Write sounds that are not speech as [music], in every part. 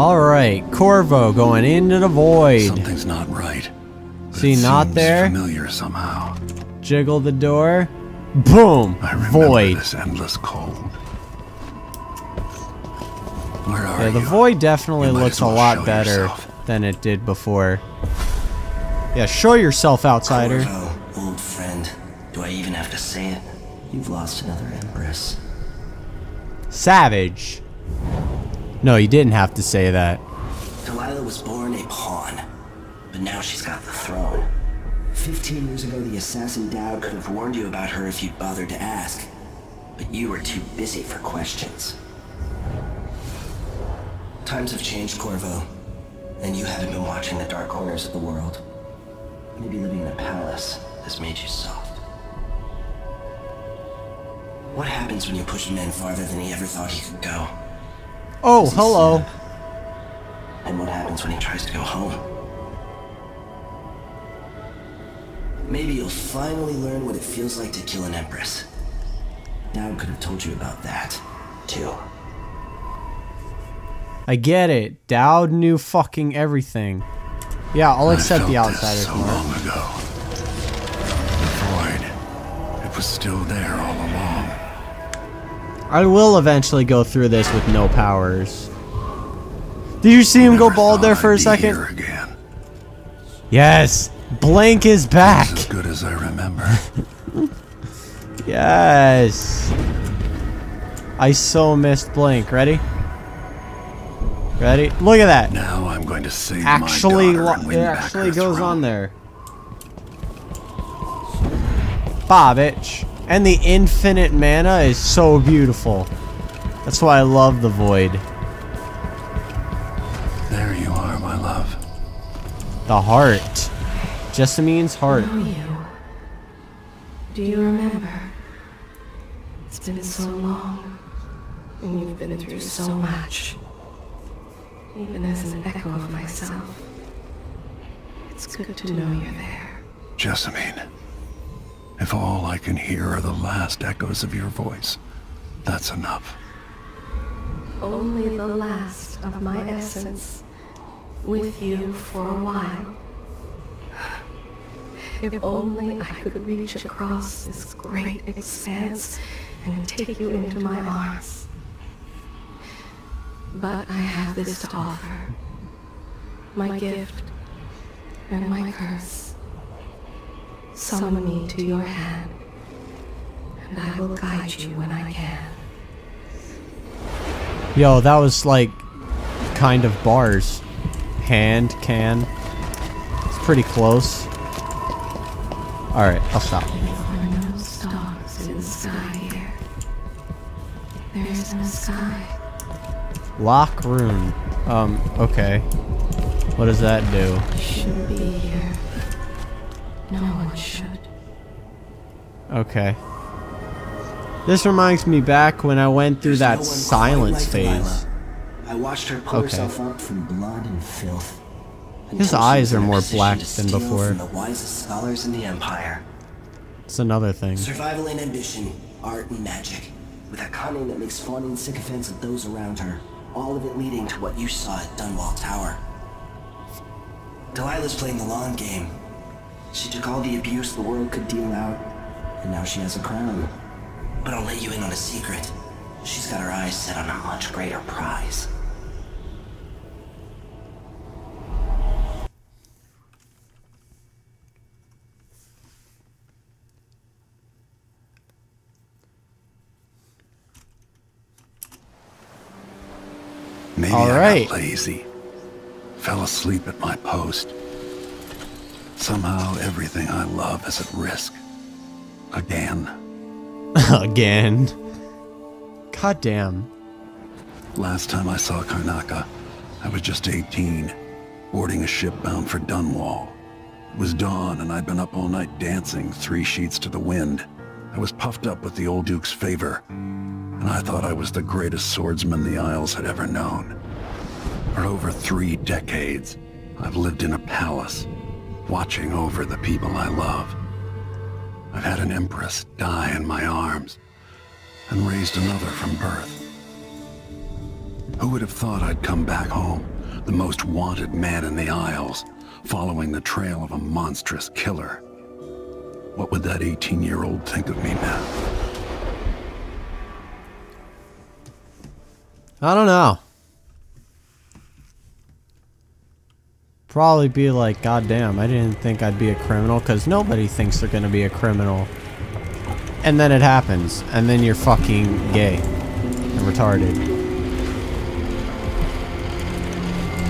Alright, Corvo going into the void. Something's not right. but See, it not seems there? Familiar somehow. Jiggle the door. Boom! I remember Void. this endless cold. Where are Yeah, the you? void definitely You looks as a lot better yourself. than it did before. Yeah, show yourself, outsider. Corvo, old friend. Do I even have to say it? You've lost another empress. Savage. No, you didn't have to say that. Delilah was born a pawn, but now she's got the throne. Fifteen years ago, the assassin Daud could have warned you about her if you'd bothered to ask. But you were too busy for questions. Times have changed, Corvo. And you haven't been watching the dark corners of the world. Maybe living in a palace has made you soft. What happens when you push a man farther than he ever thought he could go? Oh, hello. And what happens when he tries to go home? Maybe you'll finally learn what it feels like to kill an empress. Daud could have told you about that, too. I get it. Daud knew fucking everything. Yeah, I'll accept the outsiders so long ago. The void. It was still there all along. I will eventually go through this with no powers. Did you see him go bald there for a I'd be second? again. Yes! Blink is back! As good as I remember. [laughs] Yes! I so missed Blink. Ready? Ready? Look at that! now I'm going to save Actually, my daughter it actually goes throne. on there. Bobbage. And the infinite mana is so beautiful. That's why I love the void. There you are, my love. The heart. Jessamine's heart. know you. Do you remember? It's been so long, and you've been through so much. Even as an echo of myself, it's good to know you're there. Jessamine. If all I can hear are the last echoes of your voice, that's enough. Only the last of my essence, with you for a while. If only I could reach across this great expanse and take you into my arms. But I have this to offer. My gift and my curse. Summon me to your hand, and I will guide you when I can. Yo, that was like kind of bars. Hand, can. It's pretty close. Alright, I'll stop. There are no stars in the sky here. There is no sky. Lock rune. Um, okay. What does that do? Shouldn't be here. No one should. Okay. This reminds me back when I went through There's that one quite silence like phase. Delilah. I watched her pull Okay. herself up from blood and filth. His eyes are more black than before. The wisest scholars in the Empire. It's another thing. Survival and ambition, art and magic. With a cunning that makes fawning sycophants of those around her. All of it leading to what you saw at Dunwall Tower. Delilah's playing the long game. She took all the abuse the world could deal out, and now she has a crown. But I'll let you in on a secret. She's got her eyes set on a much greater prize. Maybe All I right. got lazy. Fell asleep at my post. Somehow everything I love is at risk. Again. [laughs] Again. God damn. Last time I saw Karnaca, I was just 18, boarding a ship bound for Dunwall. It was dawn and I'd been up all night dancing, three sheets to the wind. I was puffed up with the old Duke's favor, and I thought I was the greatest swordsman the Isles had ever known. For over three decades, I've lived in a palace, watching over the people I love. I've had an empress die in my arms, and raised another from birth. Who would have thought I'd come back home, the most wanted man in the Isles, following the trail of a monstrous killer? What would that 18-year-old think of me now? I don't know. Probably be like, God damn, I didn't think I'd be a criminal, because nobody thinks they're gonna be a criminal. And then it happens, and then you're fucking gay and retarded.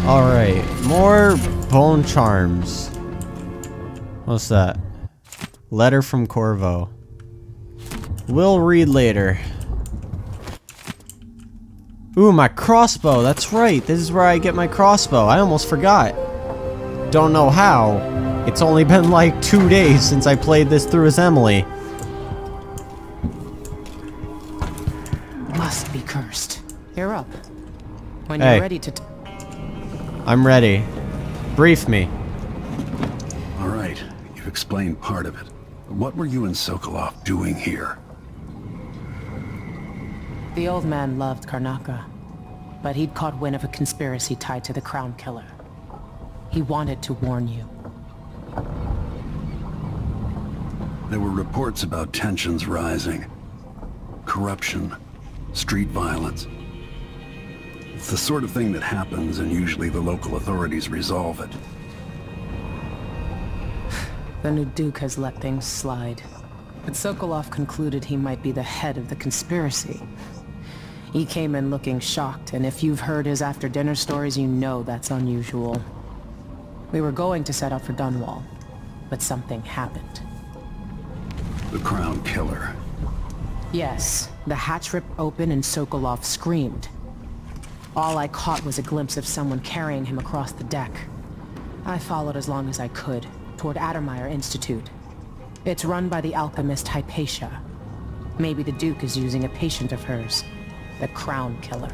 Alright, more bone charms. What's that? Letter from Corvo. We'll read later. Ooh, my crossbow. That's right. This is where I get my crossbow. I almost forgot. Don't know how. It's only been like two days since I played this through as Emily. Must be cursed. You're up. When Hey. you're ready to. T- I'm ready. Brief me. All right, you've explained part of it. But what were you and Sokolov doing here? the old man loved Karnaca, but he'd caught wind of a conspiracy tied to the Crown Killer. He wanted to warn you. There were reports about tensions rising. Corruption, street violence. It's the sort of thing that happens and usually the local authorities resolve it. [sighs] The new Duke has let things slide. But Sokolov concluded he might be the head of the conspiracy. He came in looking shocked, and if you've heard his after-dinner stories, you know that's unusual. We were going to set out for Dunwall, but something happened. The Crown Killer. Yes, the hatch ripped open and Sokolov screamed. All I caught was a glimpse of someone carrying him across the deck. I followed as long as I could, toward Addermire Institute. It's run by the alchemist Hypatia. Maybe the Duke is using a patient of hers, the Crown Killer.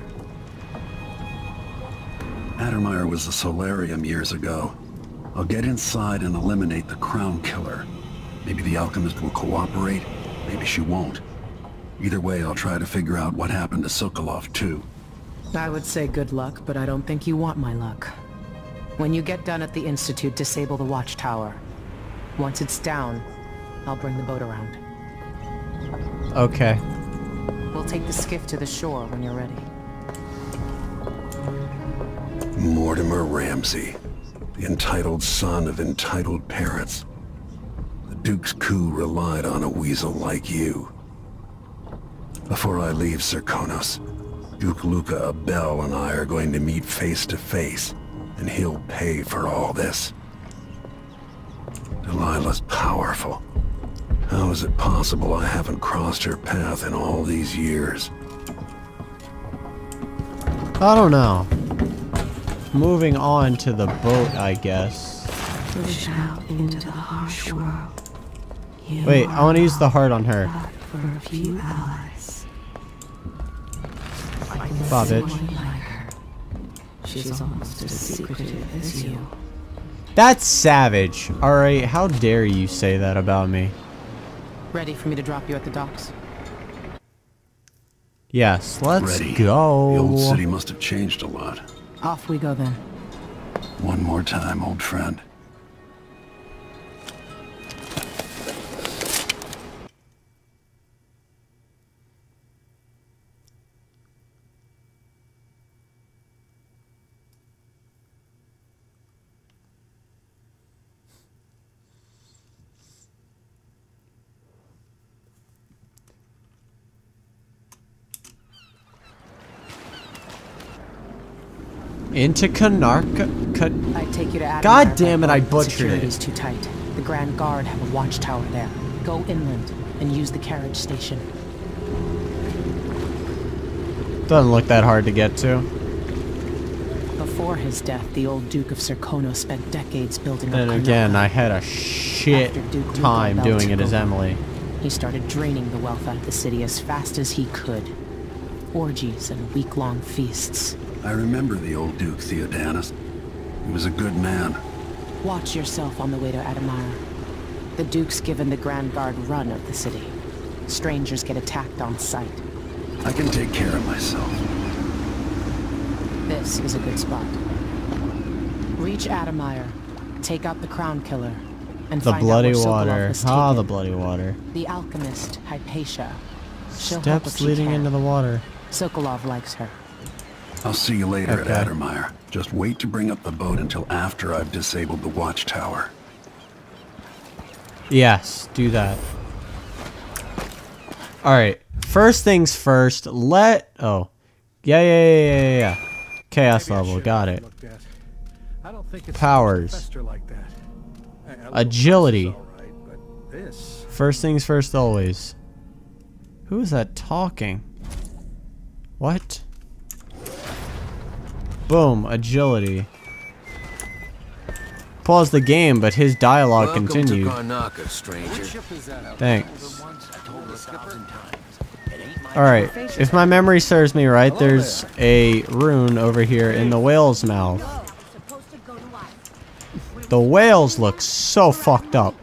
Addermire was a solarium years ago. I'll get inside and eliminate the Crown Killer. Maybe the alchemist will cooperate, maybe she won't. Either way, I'll try to figure out what happened to Sokolov too. I would say good luck, but I don't think you want my luck. When you get done at the Institute, disable the watchtower. Once it's down, I'll bring the boat around. Okay. We'll take the skiff to the shore when you're ready. Mortimer Ramsey, the entitled son of entitled parents. The Duke's coup relied on a weasel like you. Before I leave Serkonos, Duke Luca Abele and I are going to meet face to face, and he'll pay for all this. Delilah's powerful. How is it possible I haven't crossed her path in all these years? I don't know. Moving on to the boat, I guess. Push out into the harsh world. You Wait, I want to use the heart on her. for a few allies. Bob, bitch. Someone like her. She's almost as secretive as you. That's savage. Alright, how dare you say that about me? Ready for me to drop you at the docks? Yes, let's Ready. go. The old city must have changed a lot. Off we go then. One more time, old friend. Into Kanarka. Ka I take you to Addermire God damn it, I butchered Security's it. too tight. The Grand Guard have a watchtower there. Go inland and use the carriage station. doesn't look that hard to get to. Before his death, the old Duke of Serkonos spent decades building And up again. I had a shit time doing it as. Emily. He started draining the wealth out of the city as fast as he could. Orgies and week-long feasts. I remember the old Duke Theodanis. He was a good man. Watch yourself on the way to Addermire. The Duke's given the Grand Guard run of the city. Strangers get attacked on sight. I can take care of myself. This is a good spot. Reach Addermire, take out the Crown Killer, and The find bloody out where Sokolov water. Ah, taken. the bloody water. The alchemist, Hypatia. She'll help Steps leading can. into the water. Sokolov likes her. I'll see you later Okay. at Addermire. Just wait to bring up the boat until after I've disabled the watchtower. Yes, do that. Alright. First things first, let... Oh. Yeah, yeah, yeah, yeah, yeah, yeah. Chaos level, got it. I don't think it's Powers. supposed to fester like that. A- a Agility. is but this First things first always. Who is that talking? What? Boom, agility. Pause the game, but his dialogue Welcome continued. to Karnaca, stranger. Thanks. Alright, if my memory serves me right, there's a rune over here in the whale's mouth. The whales look so fucked up.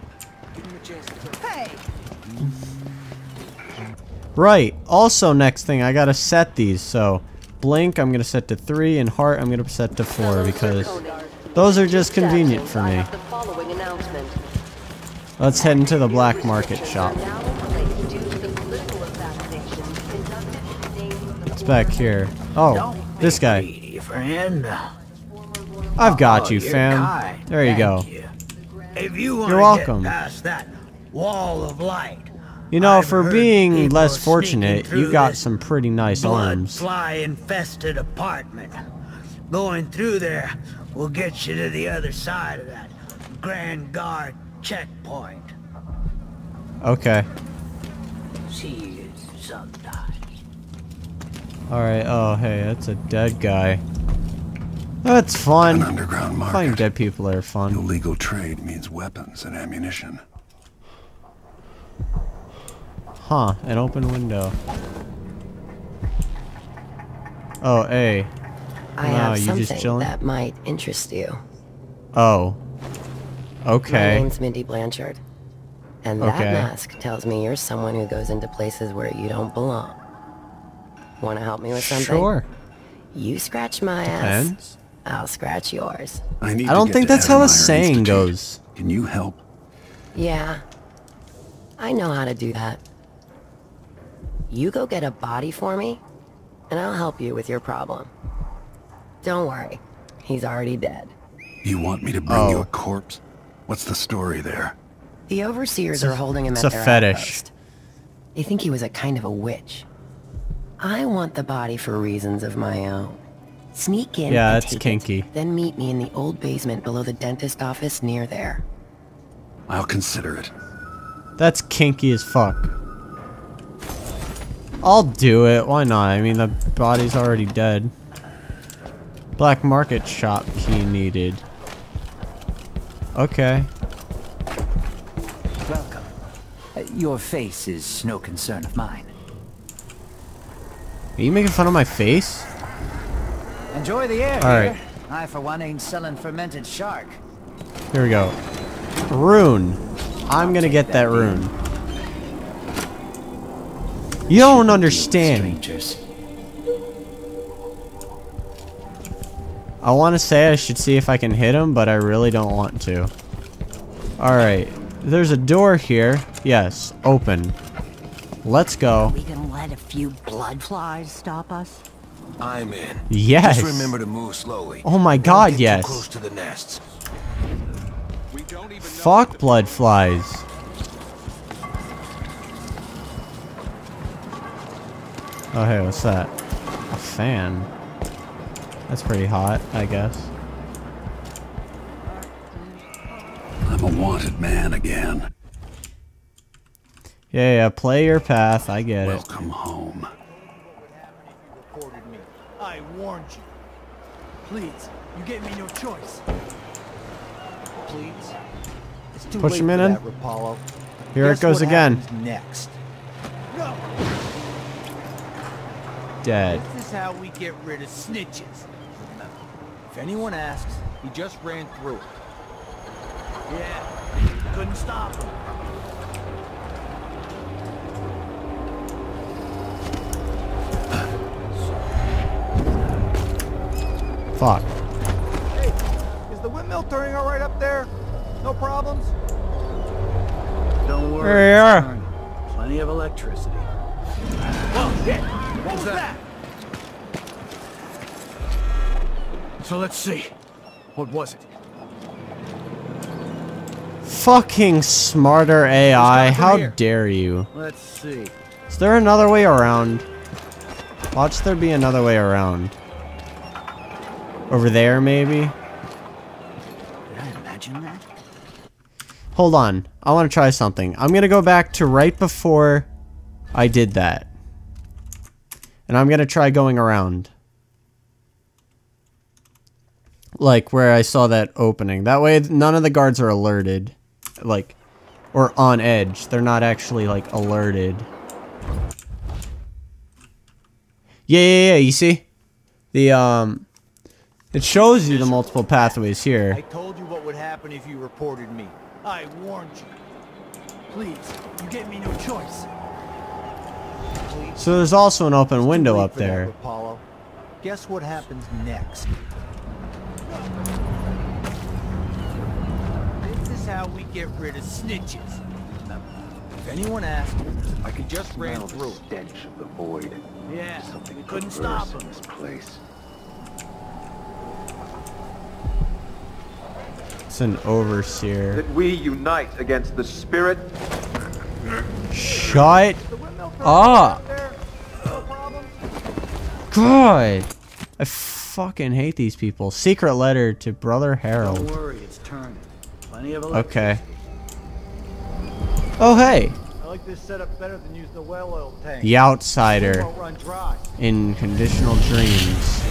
Right, also next thing, I gotta set these, so Blink I'm gonna set to 3 and Heart I'm gonna set to 4 because those are just convenient for me. The following announcement. Let's head into the black market shop. Now in place due to the political assassination conducted in the name of the It's back here. Oh, this guy. I've got oh, you, Oh, fam. There you go. You. If you want You're welcome. past that wall of light, You know, I've for being less fortunate, you got some pretty nice blood arms. fly infested apartment. Going through there will get you to the other side of that Grand Guard checkpoint. Okay. See you sometime. Alright, oh hey, that's a dead guy. That's An fun. underground Finding market. dead people are fun. Illegal trade means weapons and ammunition. Huh, an open window. Oh, hey. I Wow, have ah, you just something chilling? that might interest you. Oh. Okay. My name's Mindy Blanchard. And that Okay. mask tells me you're someone who goes into places where you don't belong. Want to help me with something? Sure. You scratch my ass, I'll scratch yours. I need I don't think to that's how the saying Institute. goes. Can you help? Yeah. I know how to do that. You go get a body for me, and I'll help you with your problem. Don't worry. He's already dead. You want me to bring you Oh. a corpse? What's the story there? The overseers a- are holding him it's at a their fetish. outpost. They think he was a kind of a witch. I want the body for reasons of my own. Sneak in Yeah, and that's take kinky. It, then meet me in the old basement below the dentist office near there. I'll consider it. That's kinky as fuck. I'll do it. Why not? I mean, the body's already dead. Black market shop key needed. Okay. Welcome. Uh, Your face is no concern of mine. Are you making fun of my face? Enjoy the air All right. here. I, for one, ain't selling fermented shark. Here we go. Rune. I'm gonna get that rune. You don't understand. Strangers. I want to say I should see if I can hit him, but I really don't want to. Alright. There's a door here. Yes. Open. Let's go. Are We gonna let a few blood flies stop us? I'm in. Yes. Just remember to move slowly. Oh my god, yes. close to the nests. Fuck blood flies. Oh hey, what's that? A fan. That's pretty hot, I guess. I'm a wanted man again. Yeah, yeah, play your path, I get it. Welcome home. reported me. I warned you. Please, you gave me no choice. Please. It's too Push late him in for in. that, Rapallo. Here it goes what again. Next. Dead. This is how we get rid of snitches. If anyone asks, he just ran through it. Yeah, couldn't stop him. Fuck. Hey, is the windmill turning all right up there? No problems? Don't worry. Yeah. it's turning. Plenty of electricity. Oh, shit! What was that? So let's see. What was it? Fucking smarter AI. Who's coming from How here? dare you? Let's see. Is there another way around? Watch there be another way around. Over there, maybe? Did I imagine that? Hold on. I want to try something. I'm going to go back to right before I did that. And I'm going to try going around. Like where I saw that opening. That way none of the guards are alerted. Like, or on edge. They're not actually like alerted. Yeah, yeah, yeah, you see? The, um, it shows you the multiple pathways here. I told you what would happen if you reported me. I warned you. Please, you gave me no choice. Please, So there's also an open window up there. Apollo. Guess what happens next? This is how we get rid of snitches. If anyone asks, I could just ran Smell the through. it. stench of the void. Yeah, Something we couldn't perverse stop in them. this place. It's an overseer. That we unite against the spirit Shut The windmill turning Ah. up. up there? No problem? God. I fucking hate these people. Secret letter to Brother Don't Harold. worry, it's turning. Plenty of electricity. Okay. Oh, hey. I like this setup better than using the well oil tank. The Outsider Won't run dry. in Conditional Dreams.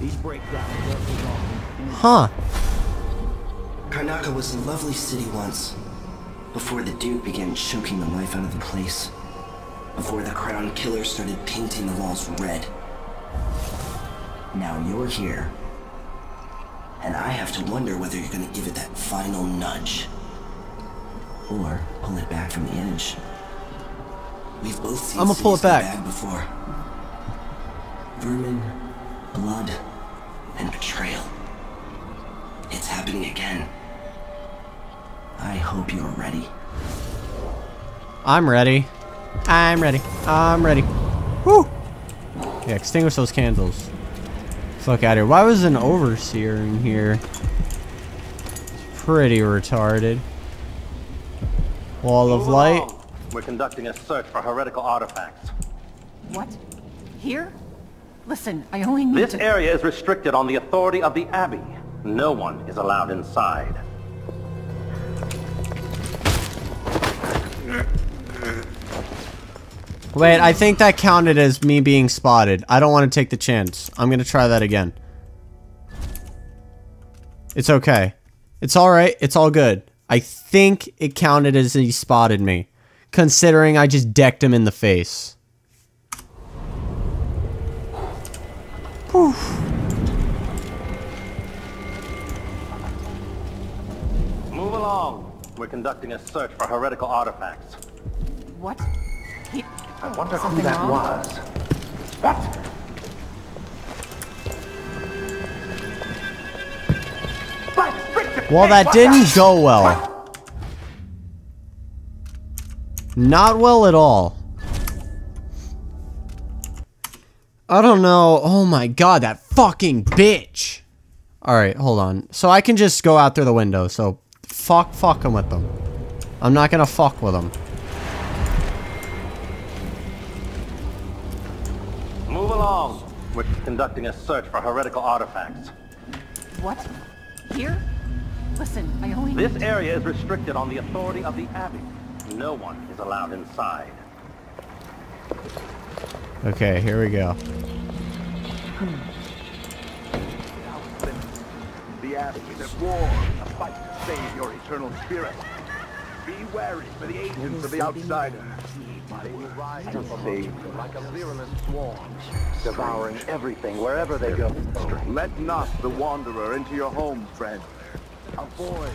These breakdowns are. Huh. Karnaca was a lovely city once. Before the Duke began choking the life out of the place. Before the Crown Killer started painting the walls red. Now you're here. And I have to wonder whether you're gonna give it that final nudge. Or pull it back from the edge. We've both seen I'ma pull it back. bad before. Vermin, blood, and betrayal. It's happening again. I hope you're ready. I'm ready. I'm ready. I'm ready. Woo! Yeah, extinguish those candles. Fuck out of here. Why was an overseer in here? It's pretty retarded. Wall of Move light. along. We're conducting a search for heretical artifacts. What? Here? Listen, I only need This to... area is restricted on the authority of the Abbey. No one is allowed inside. Wait, I think that counted as me being spotted. I don't want to take the chance. I'm going to try that again. It's okay. It's alright. It's all good. I think it counted as he spotted me. Considering I just decked him in the face. Whew. Move along. We're conducting a search for heretical artifacts. What? He... I wonder Something who that wrong? was. What? Well, that didn't go well. Not well at all. I don't know. Oh my god, that fucking bitch. Alright, hold on. So I can just go out through the window. So fuck fucking with them. I'm not gonna fuck with them. Move along. We're conducting a search for heretical artifacts. What? Here? Listen, I only need This to... area is restricted on the authority of the Abbey. No one is allowed inside. Okay, here we go. Hmm. The Abbey is at war, a fight to save your eternal spirit. Be wary for the agents of the outsider. They will rise to like a virulent swarm, devouring everything wherever they go. Let not the wanderer into your home, friend. Avoid.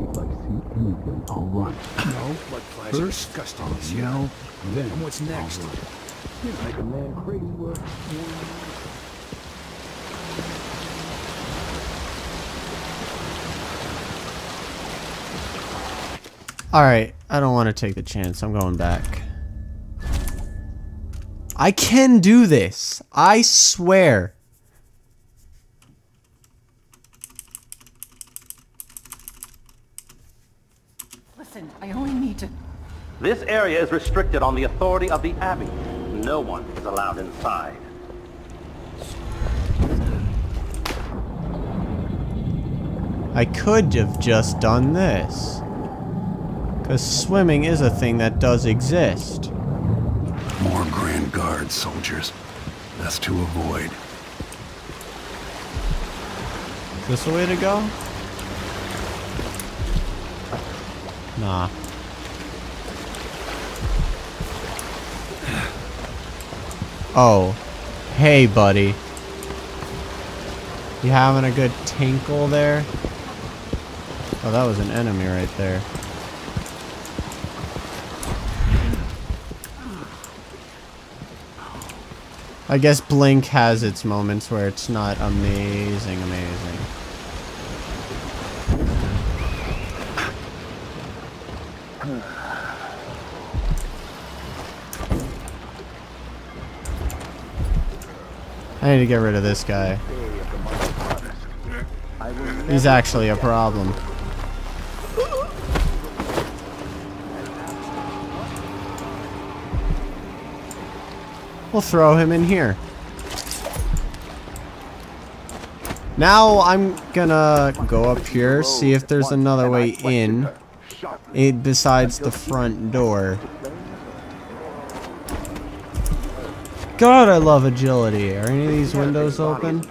If I see anything I'll run. No. Blood flies are disgusting. You know, then And what's next? You make a man crazy work. Alright, I don't want to take the chance. I'm going back. I can do this. I swear. Listen, I only need to... This area is restricted on the authority of the Abbey. No one is allowed inside. I could have just done this. Because swimming is a thing that does exist. More Grand Guard soldiers. Best to avoid. Is this the way to go? Nah. Oh. Hey, buddy. You having a good tinkle there? Oh, that was an enemy right there. I guess Blink has its moments where it's not amazing, amazing. I need to get rid of this guy. He's actually a problem. We'll throw him in here. Now I'm gonna go up here, see if there's another way in. It besides the front door. God, I love agility. Are any of these windows open?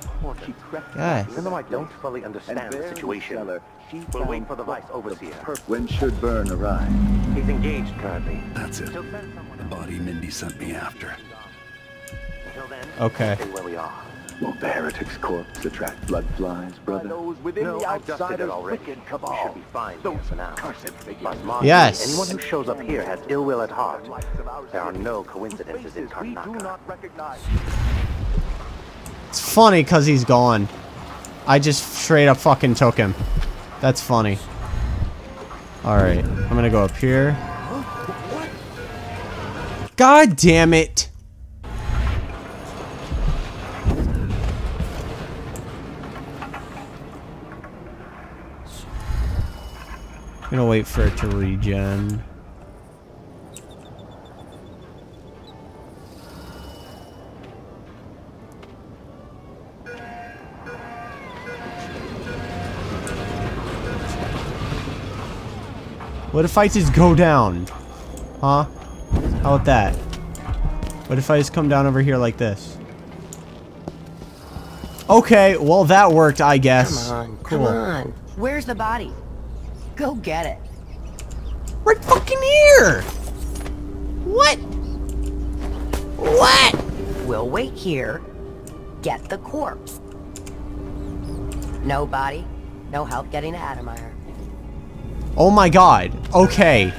Yes. Even though I don't fully understand the situation, we'll wait for the Vice Overseer. When should Burn arrive? He's engaged currently. That's it. The body Mindy sent me after. Until then, Okay. stay where we are. Won't the heretic's corpse attract blood flies, brother? Those within no, I've dusted it already. We should be fine here for now. But Yes. anyone who shows up here has ill will at heart. There are no coincidences in Karnaca. It's funny because he's gone. I just straight up fucking took him. That's funny. Alright, I'm gonna go up here. God damn it! I'm gonna wait for it to regen. What if I just go down? Huh? How about that? What if I just come down over here like this? Okay, well that worked, I guess. Come on, cool. come on. Where's the body? Go get it. Right fucking here! What? What? We'll wait here. Get the corpse. No body, no help getting to Addermire. Oh my god. Okay.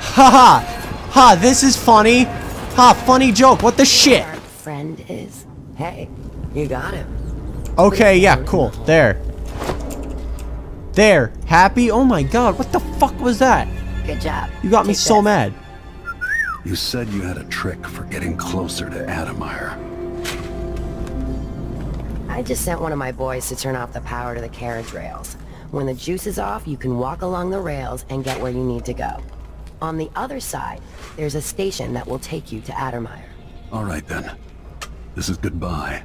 Haha. Ha, Ha, this is funny. Ha, funny joke. What the shit? Friend is. Hey, you got him. Okay, yeah, cool. There. There. Happy? Oh my god, what the fuck was that? Good job. You got me so this. mad. You said you had a trick for getting closer to Addermire. I just sent one of my boys to turn off the power to the carriage rails. When the juice is off, you can walk along the rails and get where you need to go. On the other side, there's a station that will take you to Addermire. All right then. This is goodbye.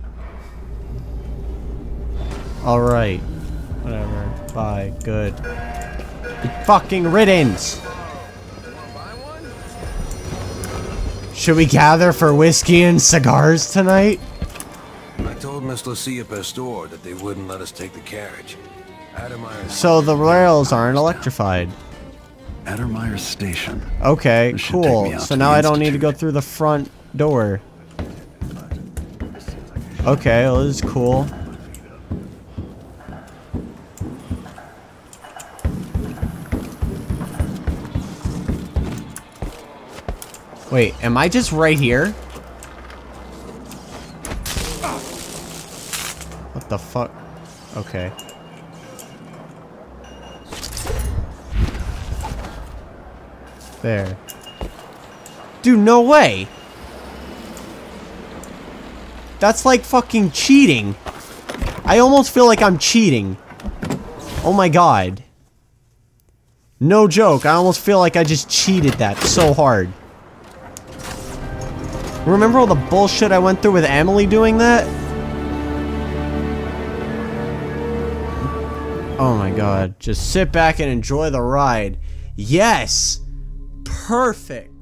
Alright. Whatever. Bye. Good. Good fucking riddance. Should we gather for whiskey and cigars tonight? I told Miss Lucia Pastor that they wouldn't let us take the carriage. Addermire. So the rails aren't electrified. Addermire Station. Okay, This should take me cool. So now I don't need to go through the front door. Okay, well, this is cool. Wait, am I just right here? What the fuck? Okay. There. Dude, no way! That's like fucking cheating. I almost feel like I'm cheating. Oh my god. No joke, I almost feel like I just cheated that so hard. Remember all the bullshit I went through with Emily doing that? Oh my god, just sit back and enjoy the ride. Yes! Perfect!